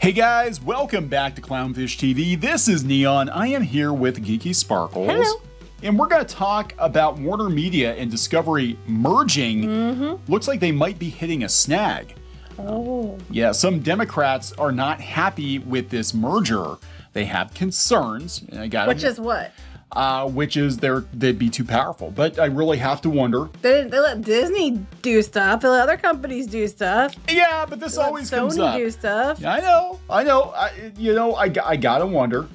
Hey guys, welcome back to Clownfish TV. This is Kneon. I am here with Geeky Sparkles. Hello. And we're going to talk about Warner Media and Discovery merging. Mm-hmm. Looks like they might be hitting a snag. Oh. Yeah, some Democrats are not happy with this merger. They have concerns. and I got Which is what? Uh, which is they're they'd be too powerful. But I really have to wonder. They, they let Disney do stuff. They let other companies do stuff. Yeah, but this They let always comes Sony up. do stuff. I know, I know. I, you know, I, I gotta wonder.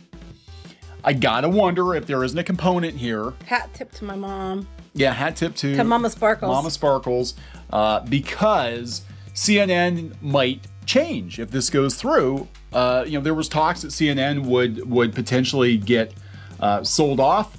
I gotta wonder if there isn't a component here. Hat tip to my mom. Yeah, hat tip to To Mama Sparkles. Mama Sparkles, uh, because CNN might change if this goes through. Uh, you know, there was talks that CNN would would potentially get uh, sold off.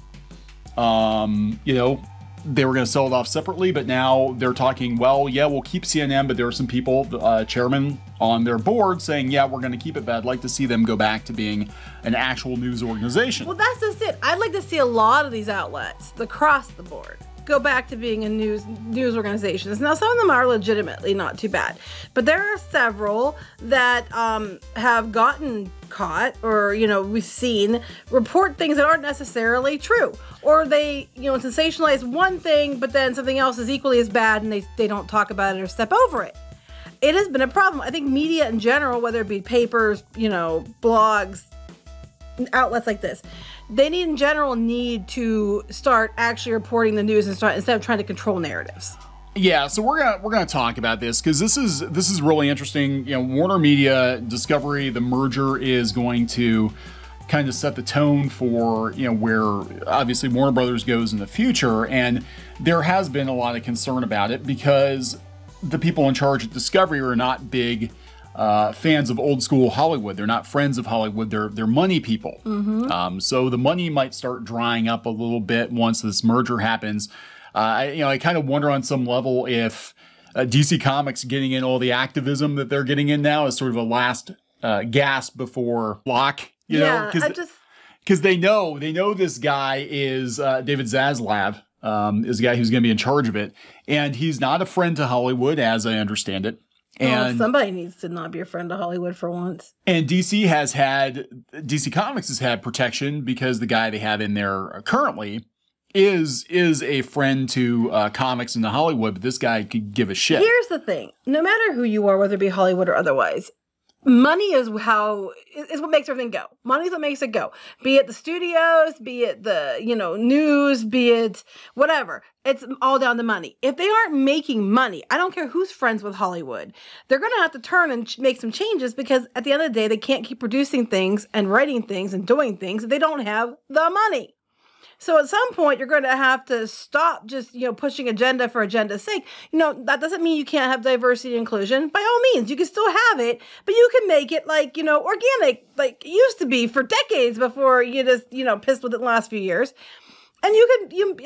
Um, you know, they were going to sell it off separately, but now they're talking. Well, yeah, we'll keep CNN, but there are some people, uh, chairman on their board, saying, yeah, we're going to keep it. But I'd like to see them go back to being an actual news organization. Well, that's just it. I'd like to see a lot of these outlets across the board go back to being a news news organizations. Now, some of them are legitimately not too bad, but there are several that um, have gotten caught, or you know, we've seen report things that aren't necessarily true, or they you know sensationalize one thing, but then something else is equally as bad, and they they don't talk about it or step over it it has been a problem. I think media in general, whether it be papers, you know, blogs, outlets like this, they need in general need to start actually reporting the news and start instead of trying to control narratives. Yeah, so we're gonna we're gonna talk about this because this is this is really interesting. You know, Warner Media Discovery, the merger is going to kind of set the tone for you know where obviously Warner Brothers goes in the future, and there has been a lot of concern about it because the people in charge at Discovery are not big uh, fans of old school Hollywood. They're not friends of Hollywood. They're they're money people. Um, so the money might start drying up a little bit once this merger happens. Uh, I, you know, I kind of wonder on some level if uh, DC Comics getting in all the activism that they're getting in now is sort of a last uh, gasp before lock. You know, yeah, 'cause I just because they know they know this guy is uh, David Zaslav um, is the guy who's going to be in charge of it, and he's not a friend to Hollywood, as I understand it. Well, And somebody needs to not be a friend to Hollywood for once. and DC has had DC Comics has had protection because the guy they have in there currently is is a friend to uh, comics in the Hollywood, but this guy could give a shit. Here's the thing: no matter who you are, whether it be Hollywood or otherwise, money is how is what makes everything go. Money is what makes it go. Be it the studios, be it the you know news, be it whatever. It's all down to money. If they aren't making money, I don't care who's friends with Hollywood. They're gonna have to turn and make some changes because at the end of the day, they can't keep producing things and writing things and doing things if they don't have the money. So at some point, you're going to have to stop just you know pushing agenda for agenda's sake. You know that doesn't mean you can't have diversity and inclusion. By all means, you can still have it, but you can make it like you know organic, like it used to be for decades before you just you know pissed with it the last few years. And you can you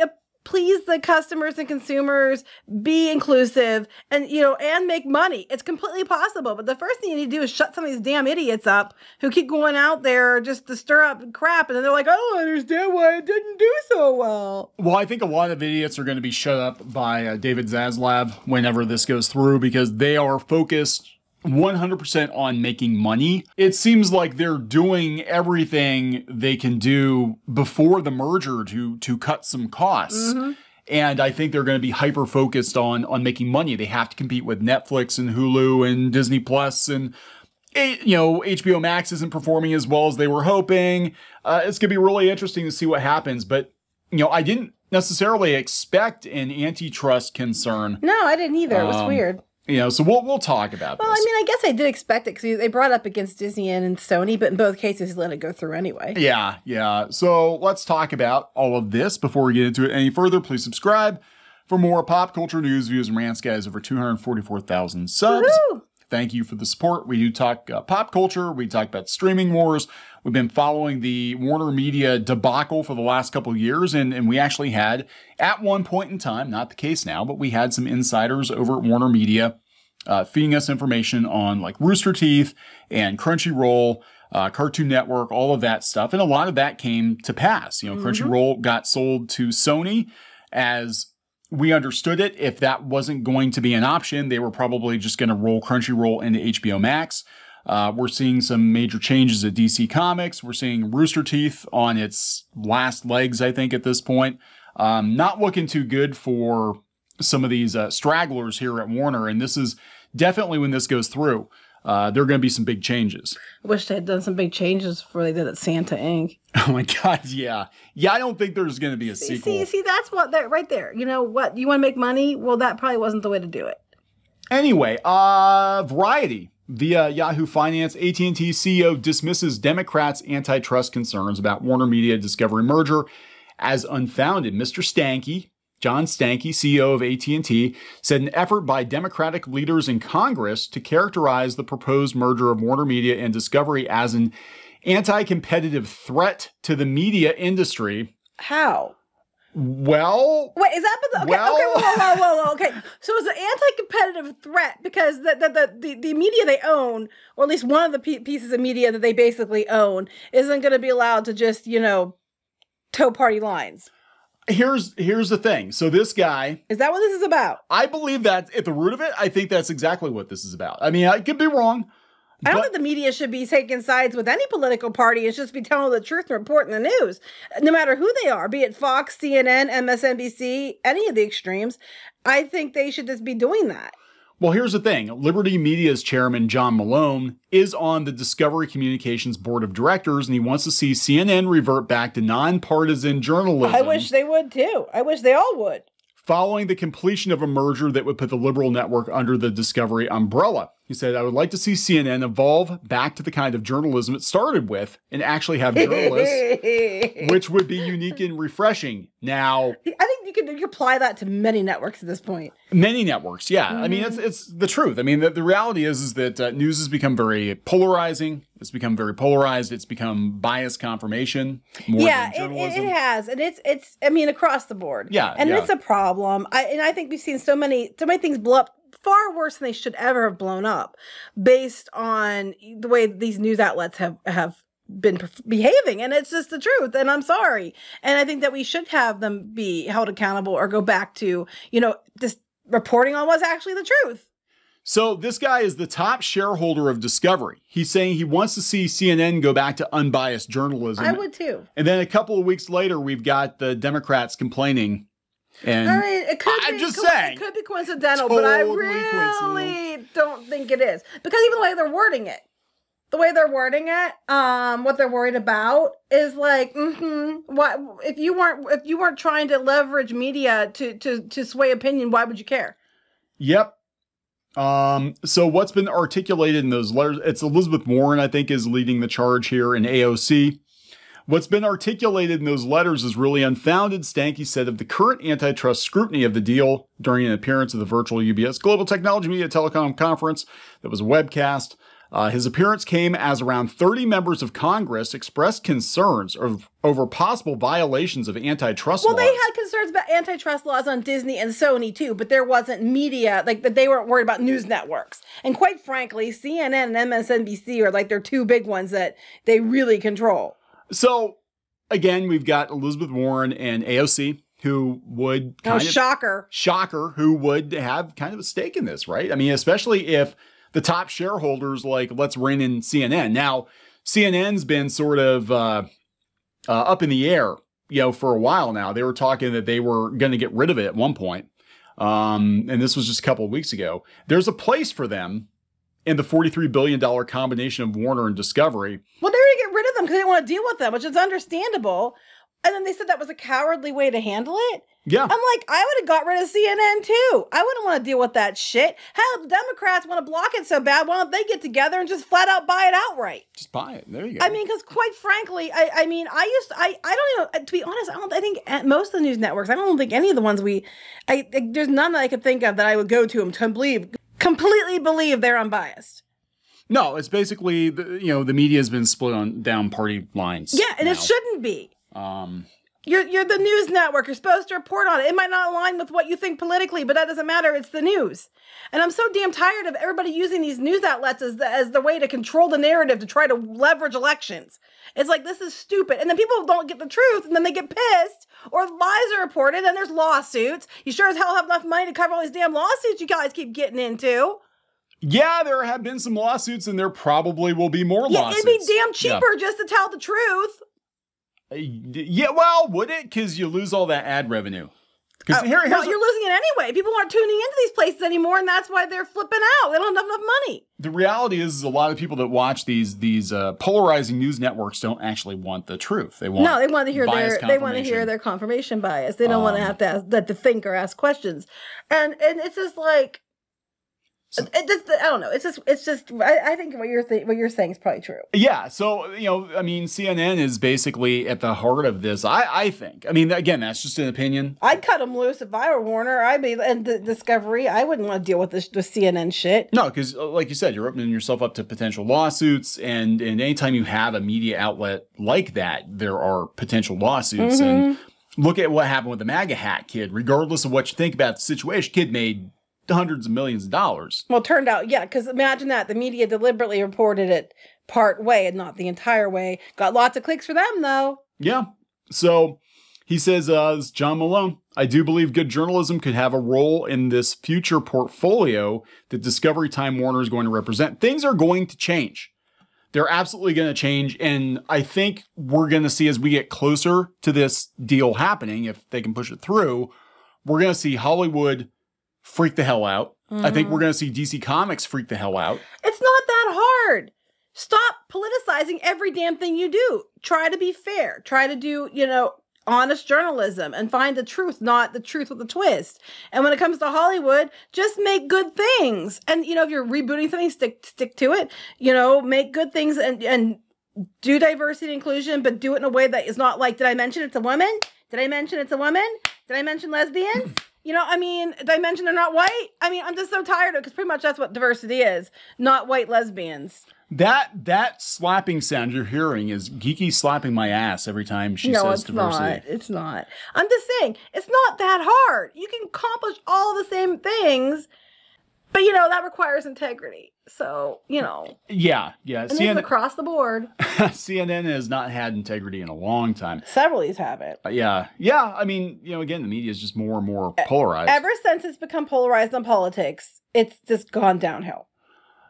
please the customers and consumers, be inclusive, and you know and make money. It's completely possible. But the first thing you need to do is shut some of these damn idiots up who keep going out there just to stir up crap, and then they're like, "I don't understand why it didn't do so well." Well, I think a lot of idiots are going to be shut up by uh, David Zaslav whenever this goes through because they are focused 100% on making money. It seems like they're doing everything they can do before the merger to to cut some costs. And I think they're going to be hyper focused on on making money. They have to compete with Netflix and Hulu and Disney Plus and eh, you know, HBO Max isn't performing as well as they were hoping. Uh, it's going to be really interesting to see what happens. But, you know, I didn't necessarily expect an antitrust concern, No, I didn't either. It was Um, weird. You know, so we'll, we'll talk about Well, I mean, I guess I did expect it because they brought up against Disney and Sony, but in both cases, he let it go through anyway. yeah, yeah. So let's talk about all of this before we get into it any further. Please subscribe for more pop culture news, views, and rants, guys. Over 244,000 subs. Woohoo! Thank you for the support. We do talk uh, pop culture. We talk about streaming wars. We've been following the Warner Media debacle for the last couple of years, and, and we actually had, at one point in time, not the case now, but we had some insiders over at Warner Media uh, feeding us information on like Rooster Teeth and Crunchyroll, uh, Cartoon Network, all of that stuff. And a lot of that came to pass. You know, Crunchyroll got sold to Sony as we understood it. If that wasn't going to be an option, they were probably just going to roll Crunchyroll into HBO Max. Uh, we're seeing some major changes at DC Comics. We're seeing Rooster Teeth on its last legs, I think, at this point. Um, not looking too good for some of these uh, stragglers here at Warner. And this is definitely when this goes through, uh, there are going to be some big changes. I wish they had done some big changes before they did it Santa Inc. Oh my God, yeah. Yeah, I don't think there's going to be a sequel. See, see, that's what that right there. You know what? You want to make money? Well, that probably wasn't the way to do it. Anyway, uh, Variety via Yahoo Finance, AT&T CEO dismisses Democrats' antitrust concerns about Warner Media Discovery merger as unfounded. Mr. Stankey, John Stankey, CEO of AT&T, said an effort by Democratic leaders in Congress to characterize the proposed merger of Warner Media and Discovery as an anti-competitive threat to the media industry. How? Well, wait, is that okay? Well, okay, whoa, whoa, whoa, whoa, okay. So it's an anti-competitive threat because the the, the the, the media they own, or at least one of the pieces of media that they basically own, isn't going to be allowed to just you know toe party lines. Here's here's the thing. So this guy is that what this is about? I believe that at the root of it, I think that's exactly what this is about. I mean, I could be wrong. I don't think the media should be taking sides with any political party. It should just be telling the truth and reporting the news, no matter who they are, be it Fox, CNN, MSNBC, any of the extremes. I think they should just be doing that. Well, here's the thing Liberty Media's chairman, John Malone, is on the Discovery Communications board of directors, and he wants to see CNN revert back to nonpartisan journalism. I wish they would too. I wish they all would. Following the completion of a merger that would put the liberal network under the Discovery umbrella. He said, I would like to see CNN evolve back to the kind of journalism it started with and actually have journalists, which would be unique and refreshing. Now, I think you could, you apply that to many networks at this point. Many networks, yeah. Mm-hmm. I mean, it's, mm-hmm. it's the truth. I mean, the, the reality is, is that uh, news has become very polarizing. It's become very polarized. It's become bias confirmation. yeah, it, it, has, and it's it's. I mean, across the board. Yeah, and yeah. it's a problem. I and I think we've seen so many so many things blow up far worse than they should ever have blown up based on the way these news outlets have have been behaving and it's just the truth and i'm sorry and i think that we should have them be held accountable or go back to you know just reporting on what's actually the truth so this guy is the top shareholder of Discovery. He's saying he wants to see CNN go back to unbiased journalism. I would too. And then a couple of weeks later, we've got the Democrats complaining and I mean, it could I'm be, just saying, it could be coincidental, totally but I really don't think it is because even the way they're wording it, the way they're wording it, um, what they're worried about is like, mm-hmm, what if you weren't if you weren't trying to leverage media to to to sway opinion, why would you care? Yep. Um, so what's been articulated in those letters? It's Elizabeth Warren, I think, is leading the charge here in AOC. What's been articulated in those letters is really unfounded, Stankey said of the current antitrust scrutiny of the deal during an appearance at the virtual UBS Global Technology Media Telecom Conference that was webcast. Uh, his appearance came as around 30 members of Congress expressed concerns of, over possible violations of antitrust well, laws. Well, they had concerns about antitrust laws on Disney and Sony too, but there wasn't media, like that they weren't worried about news networks. And quite frankly, CNN and MSNBC are like their two big ones that they really control. So again, we've got Elizabeth Warren and AOC who would oh, kind oh, of, shocker shocker who would have kind of a stake in this, right? I mean, especially if the top shareholders like let's rein in CNN. Now, CNN's been sort of uh, uh, up in the air, you know, for a while now. They were talking that they were going to get rid of it at one point. Um, and this was just a couple of weeks ago. There's a place for them in the $43 billion combination of Warner and Discovery. Well, they're going to get rid of them because they want to deal with them, which is understandable. And then they said that was a cowardly way to handle it. Yeah. I'm like, I would have got rid of CNN too. I wouldn't want to deal with that shit. Hell, the Democrats want to block it so bad. Why don't they get together and just flat out buy it outright? Just buy it. There you go. I mean, because quite frankly, I, I mean, I used, to, I, I don't know. To be honest, I don't. I think eh, most of the news networks. I don't think any of the ones we, I, there's none that I could think of that I would go to and to believe completely believe they're unbiased. No, it's basically the, you know the media has been split on down party lines. Yeah, and now. it shouldn't be. Um, you're you're the news network. You're supposed to report on it. It might not align with what you think politically, but that doesn't matter. It's the news. And I'm so damn tired of everybody using these news outlets as the, as the way to control the narrative to try to leverage elections. It's like this is stupid. And then people don't get the truth, and then they get pissed, or lies are reported, and there's lawsuits. You sure as hell have enough money to cover all these damn lawsuits you guys keep getting into. Yeah, there have been some lawsuits, and there probably will be more Yeah, lawsuits. it'd be damn Yeah. cheaper just to tell the truth. Yeah, well, would it? Because you lose all that ad revenue. Because Uh, here, well, you're losing it anyway. People aren't tuning into these places anymore, and that's why they're flipping out. They don't have enough money. the reality is, is a lot of people that watch these these uh, polarizing news networks don't actually want the truth. They want No, they want to hear their they want to hear confirmation. their confirmation bias. They don't want to Um, have to ask, that to think or ask questions, and and it's just like. So- it just, I don't know. It's just, it's just. I, I think what you're th- what you're saying is probably true. Yeah, so you know, I mean, CNN is basically at the heart of this. I I think. I mean, again, that's just an opinion. I'd cut them loose if I were Warner. I'd be and the Discovery. I wouldn't want to deal with this the CNN shit. No, because uh, like you said, you're opening yourself up to potential lawsuits, and and anytime you have a media outlet like that, there are potential lawsuits. And mm-hmm. look at what happened with the MAGA hat kid. Regardless of what you think about the situation, kid made hundreds of millions of dollars. Well, turned out, yeah, because imagine that the media deliberately reported it part way and not the entire way. Got lots of clicks for them though. Yeah. So he says, uh, this is John Malone, I do believe good journalism could have a role in this future portfolio that Discovery Time Warner is going to represent. Things are going to change. They're absolutely going to change. And I think we're going to see as we get closer to this deal happening, if they can push it through, we're going to see Hollywood freak the hell out. I think we're mm. going to see DC Comics freak the hell out. It's not that hard. Stop politicizing every damn thing you do. Try to be fair. Try to do, you know, honest journalism and find the truth, not the truth with a twist. And when it comes to Hollywood, just make good things. And you know, if you're rebooting something, stick stick to it. You know, make good things and and do diversity and inclusion, but do it in a way that is not like, did I mention it's a woman? Did I mention it's a woman? Did I mention lesbians? You know, I mean, did I mention they're not white? I mean, I'm just so tired of it because pretty much that's what diversity is not white lesbians. That that slapping sound you're hearing is Geeky slapping my ass every time she no, says it's diversity. not. It's not. I'm just saying, it's not that hard. You can accomplish all the same things, but you know, that requires integrity. So, you know, Yeah, yeah. and this is CNN, across the board. CNN has not had integrity in a long time. Several of these have it. Uh, yeah, yeah. I mean, you know, again, the media is just more and more polarized. Ever since it's become polarized on politics, it's just gone downhill.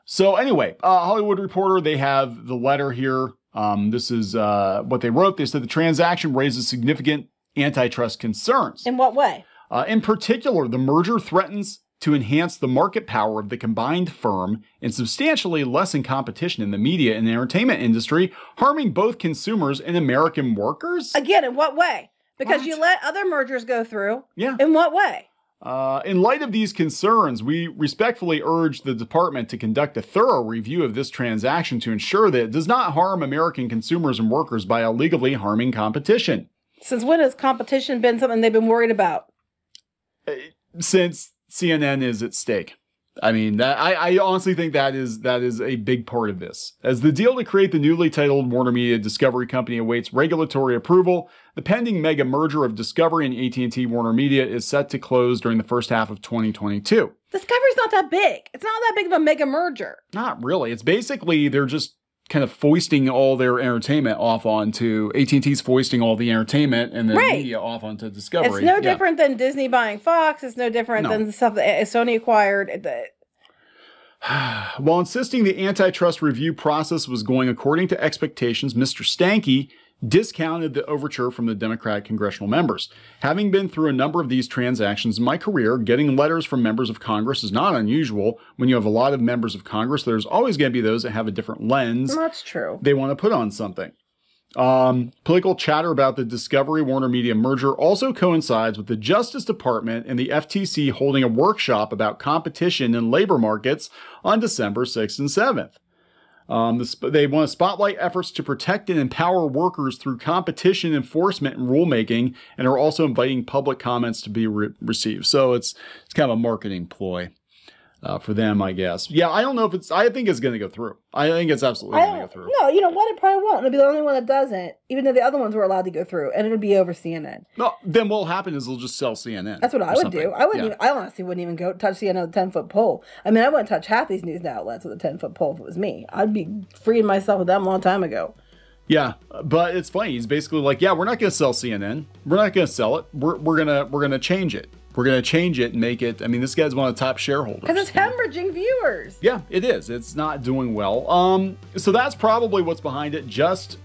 So anyway, uh, Hollywood Reporter, they have the letter here. Um, this is uh, what they wrote. They said the transaction raises significant antitrust concerns. In what way? Uh, in particular, the merger threatens to enhance the market power of the combined firm and substantially lessen competition in the media and entertainment industry, harming both consumers and American workers. Again, in what way? Because What? you let other mergers go through. yeah. In what way? Uh, in light of these concerns, we respectfully urge the department to conduct a thorough review of this transaction to ensure that it does not harm American consumers and workers by illegally harming competition. Since when has competition been something they've been worried about? Since CNN is at stake. I mean, that I, I honestly think that is that is a big part of this. As the deal to create the newly titled Warner Media Discovery Company awaits regulatory approval, the pending mega merger of Discovery and AT&T Warner Media is set to close during the first half of 2022. Discovery's not that big. It's not that big of a mega merger. Not really. It's basically they're just kind of foisting all their entertainment off onto AT&T's foisting all the entertainment and the Right. media off onto Discovery. It's no Yeah. different than Disney buying Fox. It's no different No. than the stuff that Sony acquired. While insisting the antitrust review process was going according to expectations, Mr. Stankey discounted the overture from the Democratic congressional members. Having been through a number of these transactions in my career, getting letters from members of Congress is not unusual. When you have a lot of members of Congress, there's always going to be those that have a different lens That's true. they want to put on something. Um, political chatter about the Discovery Warner Media merger also coincides with the Justice Department and the FTC holding a workshop about competition in labor markets on December 6th and 7th. Um, they want to spotlight efforts to protect and empower workers through competition enforcement and rulemaking, and are also inviting public comments to be re- received. So it's it's kind of a marketing ploy uh, for them, I guess. Yeah, I don't know if it's. I think it's going to go through. I think it's absolutely going to go through. no, you know what? It probably won't. It'll be the only one that doesn't, even though the other ones were allowed to go through, and it'll be over CNN. No, then what'll happen is they'll just sell CNN. That's what I would something. do. I wouldn't Yeah. even. I honestly wouldn't even go touch CNN with a ten foot pole. I mean, I wouldn't touch half these news outlets with a ten foot pole if it was me. I'd be freeing myself of them a long time ago. Yeah, but it's funny. He's basically like, yeah, we're not going to sell CNN. We're not going to sell it. We're, we're gonna we're gonna change it. We're gonna change it and make it. I mean, this guy's one of the top shareholders. Because it's hemorrhaging viewers. Yeah, it is. It's not doing well. Um, so that's probably what's behind it. Just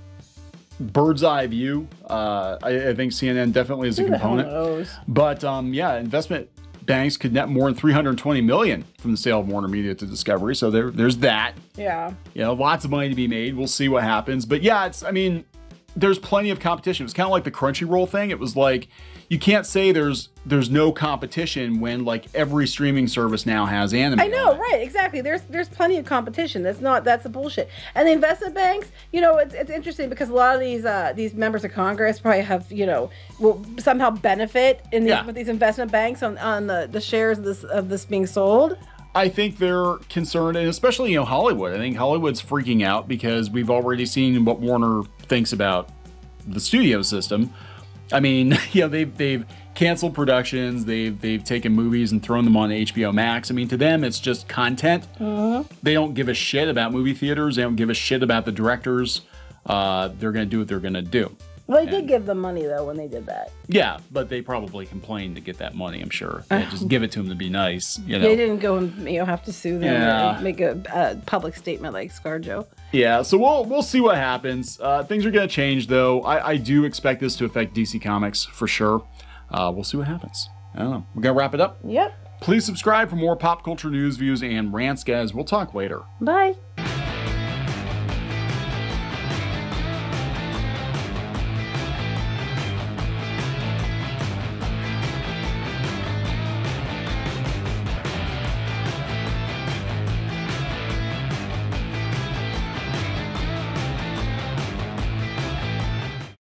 bird's eye view. Uh, I, I think CNN definitely is a Who component. But um, yeah, investment banks could net more than 320 million from the sale of Warner Media to Discovery. So there, there's that. Yeah. You know, lots of money to be made. We'll see what happens. But yeah, it's. I mean, there's plenty of competition. It was kind of like the Crunchyroll thing. It was like you can't say there's there's no competition when like every streaming service now has anime. I know, right? Exactly. There's there's plenty of competition. That's not that's the bullshit. And the investment banks, you know, it's, it's interesting because a lot of these uh, these members of Congress probably have you know will somehow benefit in these, Yeah. with these investment banks on, on the, the shares of this of this being sold. I think they're concerned, and especially you know Hollywood. I think Hollywood's freaking out because we've already seen what Warner thinks about the studio system. I mean, you know they've they've canceled productions, they've they've taken movies and thrown them on HBO Max. I mean, to them it's just content. They don't give a shit about movie theaters. They don't give a shit about the directors. Uh, they're gonna do what they're gonna do. Well, they did give them money though when they did that. Yeah, but they probably complained to get that money. I'm sure. They just give it to them to be nice. You know. They didn't go and you know have to sue them Yeah. or make a, a public statement like ScarJo. Yeah, so we'll we'll see what happens. Uh, things are going to change, though. I, I do expect this to affect DC Comics for sure. Uh, we'll see what happens. I don't know. We're gonna wrap it up. Yep. Please subscribe for more pop culture news, views, and rants, guys. We'll talk later. Bye.